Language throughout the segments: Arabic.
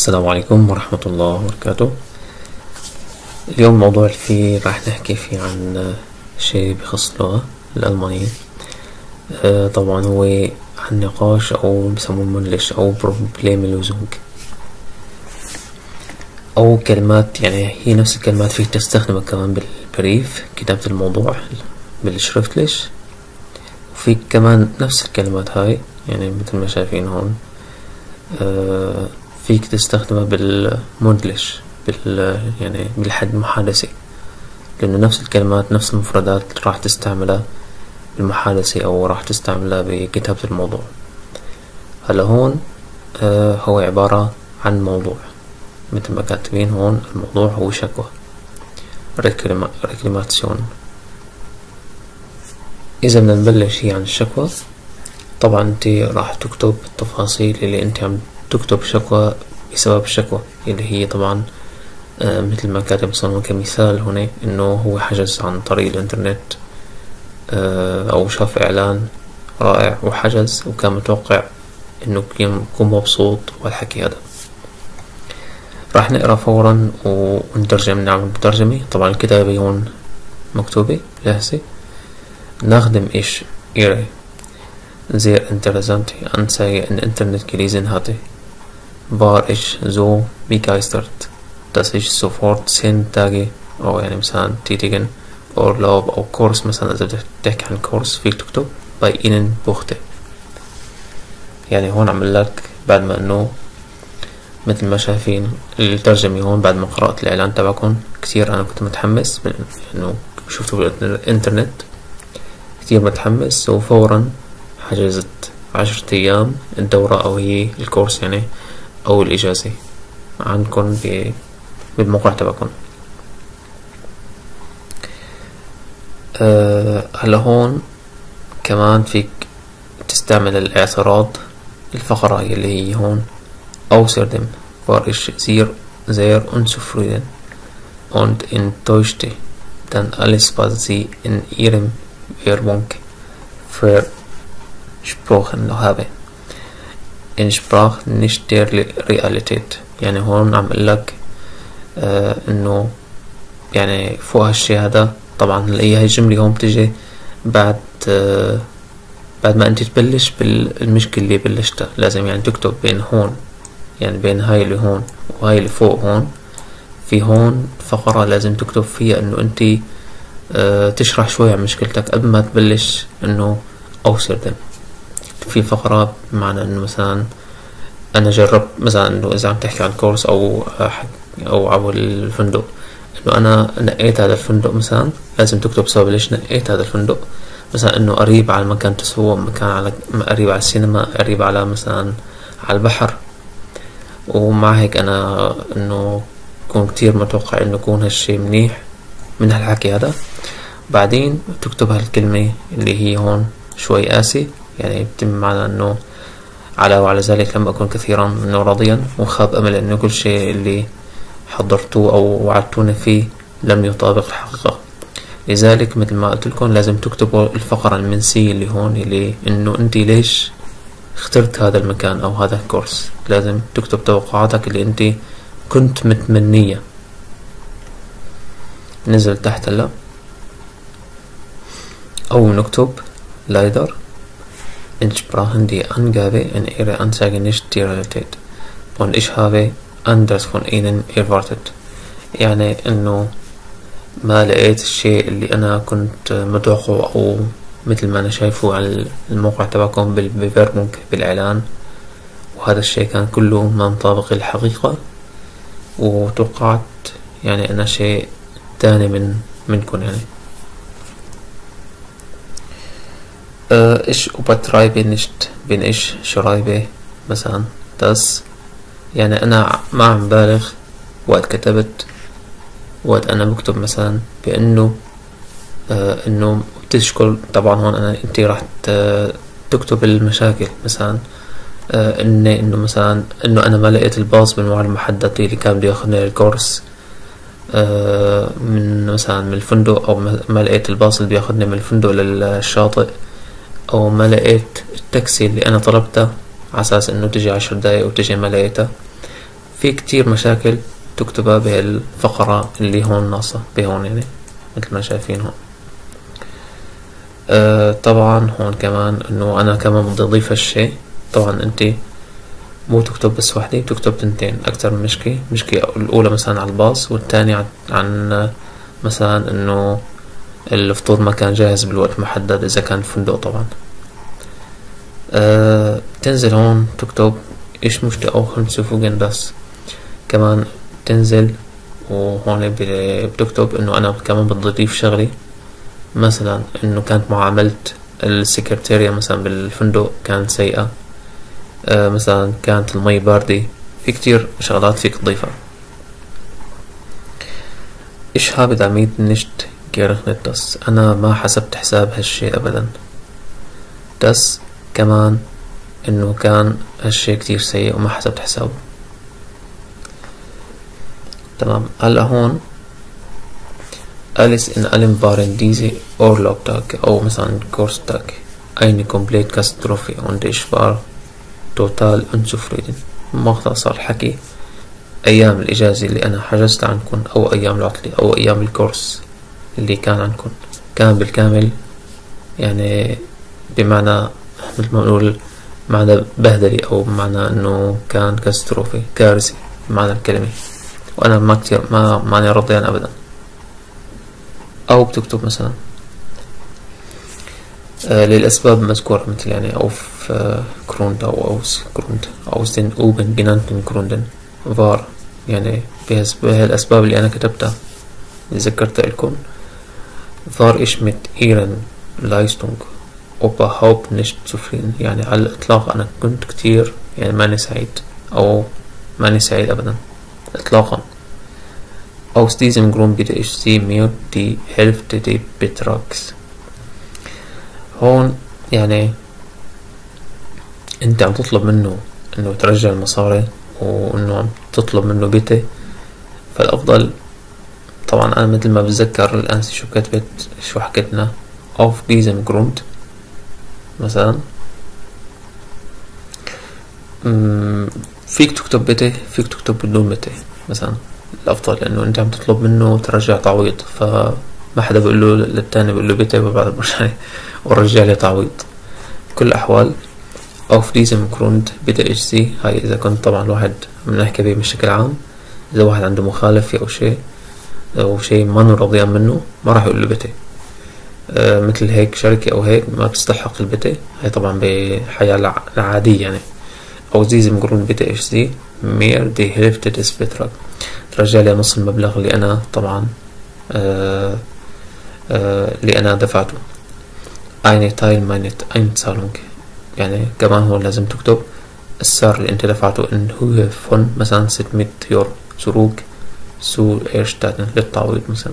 السلام عليكم ورحمة الله وبركاته. اليوم الموضوع اللي راح نحكي فيه عن شيء بخص اللغة الألمانية. آه، طبعا هو عن نقاش أو بسموه mündlich أو Problem أو كلمات يعني هي نفس الكلمات فيك تستخدمها كمان بال Brief كتابة الموضوع بال schriftlich وفيك كمان نفس الكلمات هاي يعني مثل ما شايفين هون. آه، فيك تستخدمها بالمندلش بال يعني بالحد المحادثي. لأنه نفس الكلمات نفس المفردات راح تستعملها بالمحادثة أو راح تستعملها بكتابة الموضوع. هلا هون آه هو عبارة عن موضوع. مثل ما كاتبين هون الموضوع هو شكوى. ريكليماتسيون. إذا بدنا نبلش هي عن الشكوى. طبعا أنت راح تكتب التفاصيل اللي أنت عم تكتب شكوى بسبب الشكوى اللي هي طبعا آه مثل ما كاتب مثلا كمثال هنا إنه هو حجز عن طريق الإنترنت آه أو شاف إعلان رائع وحجز وكان متوقع إنه يكون مبسوط والحكي هذا. راح نقرأ فورا ونترجم نعمل مترجمة. طبعا الكتابة هون مكتوبة جاهزة. نخدم إيش؟ ihre sehr interessante Anzeige im Internet gelesen hatte, war ich so begeistert, dass ich sofort zehn Tage أو يعني مثلا tätigen Urlaub أو Kurs مثلا إذا بدك تحكي عن كورس فيك تكتب bei ihnen buchte. يعني هون عمل لك بعد ما انه مثل ما شايفين الترجمة هون بعد ما قرأت الإعلان تبعكم كثير أنا كنت متحمس إنه شفته بالإنترنت كثير متحمس وفورا حجزت عشرة أيام الدورة أو هي الكورس يعني أو الاجازه عندكم بالموقع تبعكم آه، هلا هون كمان فيك تستعمل الاعتراض الفقره اللي هي هون أو سردم فارش زير زير انسفريدن إن enttäuschte تن alles was إن إيرم ihrem فر شبروخن haben. Entsprach nicht der Realität يعني هون عم لك آه إنه يعني فوق هالشي هذا طبعا هي هاي الجملة هون بتجي بعد آه بعد ما أنت تبلش بالمشكلة اللي بلشتها. لازم يعني تكتب بين هون يعني بين هاي اللي هون وهاي اللي فوق هون. في هون فقرة لازم تكتب فيها إنه أنت آه تشرح شوي عن مشكلتك قبل ما تبلش إنه أوصل دم في فقرة بمعنى إنه مثلا أنا جربت مثلا إنه إذا عم تحكي عن كورس أو أو عبر الفندق إنه أنا نقيت هذا الفندق مثلا لازم تكتب سبب ليش نقيت هذا الفندق. مثلا إنه قريب على مكان تسوق مكان على قريب على السينما قريب على مثلا على البحر. ومع هيك أنا إنه كون كتير متوقع إنه يكون هالشي منيح من هالحكي هذا. بعدين تكتب هالكلمة اللي هي هون شوي قاسي يعني بتم معنى أنه على وعلى ذلك لم أكن كثيرا انه راضيا وخاب أمل انه كل شيء اللي حضرتوه أو وعدتوني فيه لم يطابق الحقيقة. لذلك مثل ما قلت لكم لازم تكتبوا الفقرة المنسية اللي هون اللي إنه أنت ليش اخترت هذا المكان أو هذا الكورس. لازم تكتب توقعاتك اللي أنت كنت متمنية. نزل تحت هلا. أو نكتب leider entsprachen die Angabe in ihrer Anzeige nicht die Realität und ich habe anders von ihnen erwartet يعني انه ما لقيت الشيء اللي أنا كنت متوقعه أو مثل ما أنا شايفه على الموقع تبعكم بالبرمج بالإعلان۔ وهذا الشيء كان كله ما مطابق الحقيقة وتوقعت يعني أنا شيء تاني من منكم يعني إيش übertreibe nicht bin ich schreibe مثلا das يعني أنا ما عم بالغ وقت كتبت وقت أنا بكتب مثلا بأنه آه إنه تشكل طبعا هون أنا أنت راح تكتب المشاكل مثلا. آه إن إنه مثلا إنه أنا ما لقيت الباص بالموعد المحدد اللي كان بده ياخذني الكورس آه من مثلا من الفندق أو ما لقيت الباص اللي بياخذني من الفندق للشاطئ. أو ما لقيت التاكسي اللي أنا طلبته على أساس إنه تجي عشر دقايق وتجي ما لقيتها في كتير مشاكل تكتبها بهالفقرة اللي هون ناقصة بهون يعني مثل ما شايفين هون. آه طبعا هون كمان إنه أنا كمان بدي أضيف هالشي. طبعا انت مو تكتب بس وحدة تكتب تنتين أكتر من مشكلة مشكلة الأولى مثلا على الباص والتانية عن مثلا إنه الفطور ما كان جاهز بالوقت المحدد إذا كان فندق طبعا. أه تنزل هون تكتب إيش مشتاق أو خمسة فوقن بس. كمان تنزل وهون بتكتب إنه أنا كمان بدي اضيف شغلي. مثلا إنه كانت معاملة السكرتيريا مثلا بالفندق كانت سيئة. أه مثلا كانت المي باردة. في كتير شغلات فيك تضيفها. Ich habe damit nicht gerechnet dass أنا ما حسبت حساب هالشي أبدا. das كمان إنه كان هالشي كتير سيء وما حسبت حسابه. تمام. هلأ هون Alles in allem waren diese Urlaubtage أو مثلا Kurstag eine komplett Katastrophe und ich war total unzufrieden مختصر الحكي أيام الإجازة اللي أنا حجزت عنكم أو أيام العطلة أو أيام الكورس. اللي كان عنكم كان بالكامل يعني بمعنى مثل ما بنقول معنى بهدلة أو بمعنى إنه كان Katastrophe كارثة بمعنى الكلمة. وأنا ما كتير ما ماني رضيان أبدا. أو بتكتب مثلا. آه للأسباب المذكورة مثل يعني auf آه Grund أو aus Grund أوس den oben genannten Gründen war يعني بهالأسباب اللي أنا كتبتها اللي ذكرتها لكم. War ich mit ihren Leistung überhaupt nicht zufrieden? يعني على الإطلاق أنا كنت كتير يعني ماني سعيد أو ماني سعيد أبدا إطلاقا Aus diesem Grund bitte ich Sie mir die Hälfte des Betrags هون يعني انت عم تطلب منه انه ترجع المصاري وانه عم تطلب منه بيتي فالافضل طبعا أنا مثل ما بتذكر الآن شو كتبت شو حكتنا؟ auf diesem Grund مثلا. فيك تكتب بيتي فيك تكتب بدون بيتي مثلا. الأفضل لأنه أنت عم تطلب منه ترجع تعويض فما حدا بيقول له للتاني بيقول له بيتي وبعد ورجع لي تعويض. كل الأحوال auf diesem Grund bitte ich Sie هاي إذا كنت طبعا الواحد بنحكي به بشكل عام. إذا واحد عنده مخالفة أو شيء أو شيء ما راضيان منه ما راح يقول له بتي أه مثل هيك شركة أو هيك ما بتستحق البتي هاي طبعا بحياة العادية يعني. أو diesem Grund bitte ich Sie mir die Hälfte des Betrags ترجع لي نص المبلغ اللي أنا طبعا أه أه اللي أنا دفعته. eine Teil meiner Einzahlung يعني كمان هو لازم تكتب السعر اللي أنت دفعته إن هو von مثلا 600 يورو. zurück zu erstatten للتعويض مثلا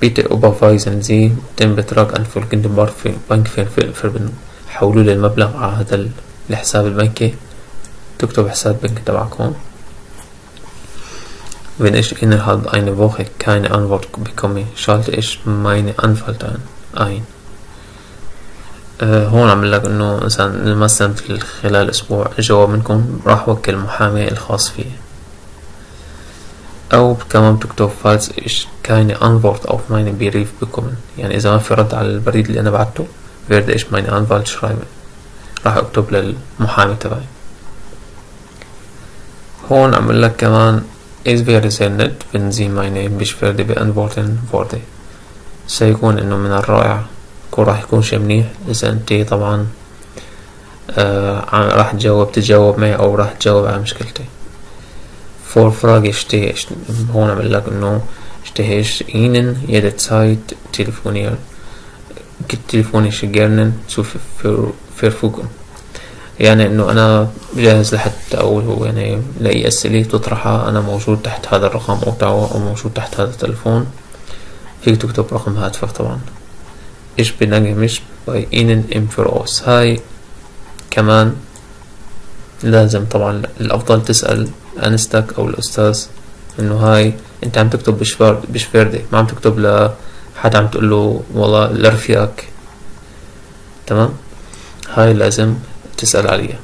bitte überweisen Sie den Betrag an folgende Bankverbindung حولوا لي المبلغ على هذا الحساب البنكي تكتب حساب بنك تبعك هون Wenn ich innerhalb einer Woche keine Antwort bekomme, schalte ich meine Anwalt ein. أه هون عم لك انه مثلا مثلا خلال أسبوع جواب منكم راح وكل المحامي الخاص فيه أو كمان بتكتب falls ich keine Antwort auf meinen Brief bekommen يعني إذا ما في رد على البريد اللي أنا بعته werde ich meine Anwalt schreiben راح أكتب للمحامي تبعي. هون عم لك كمان wäre sehr nett wenn Sie meine Beschwerde beantworten würde سيكون إنه من الرائع. يكون راح يكون شي منيح. إذا أنت طبعا آه راح تجاوب تجاوب معي أو راح تجاوب على مشكلتي. فور فراغ اشتي هون لك إنه اشتهيش إينن jede Zeit telefonieren telefonische gerne zu verfügung يعني إنه أنا جاهز لحتى أو يعني لأي أسئلة تطرحها أنا موجود تحت هذا الرقم أو أو موجود تحت هذا التلفون فيك تكتب رقم هاتفك طبعا. ich bedanke mich bei Ihnen im هاي كمان لازم طبعا الأفضل تسأل أنستك أو الأستاذ إنه هاي أنت عم تكتب بشفردة ما عم تكتب لحد عم تقول له والله لرفيقك تمام؟ هاي لازم تسأل عليها.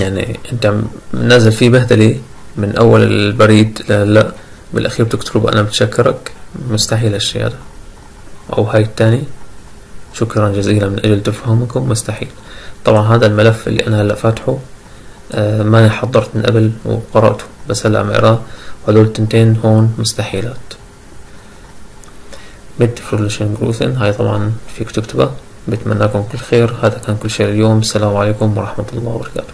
يعني أنت نازل فيه بهدلة من أول البريد لا بالأخير بتكتب أنا بتشكرك. مستحيل هالشي هذا. أو هاي التاني. شكرا جزيلا من أجل تفهمكم مستحيل. طبعا هذا الملف اللي أنا هلأ فاتحه آه ماني حضرت من قبل وقرأته بس هلا عم اقراه وهدول التنتين هون مستحيلات. بيت فرولوشن جروثن هاي طبعا فيك تكتبها. بتمنى لكم كل خير. هذا كان كل شيء اليوم. السلام عليكم ورحمة الله وبركاته.